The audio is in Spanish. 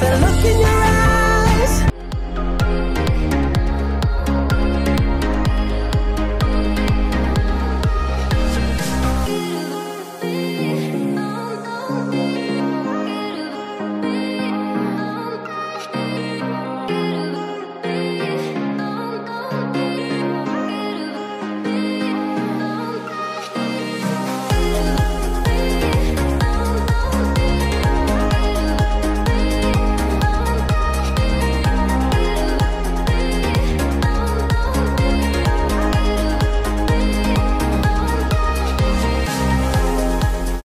Pero lo que yo